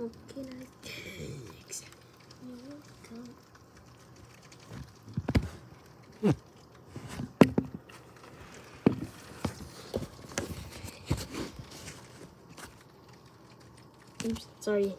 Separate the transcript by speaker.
Speaker 1: Okay, ice cakes. Here we go. I'm sorry.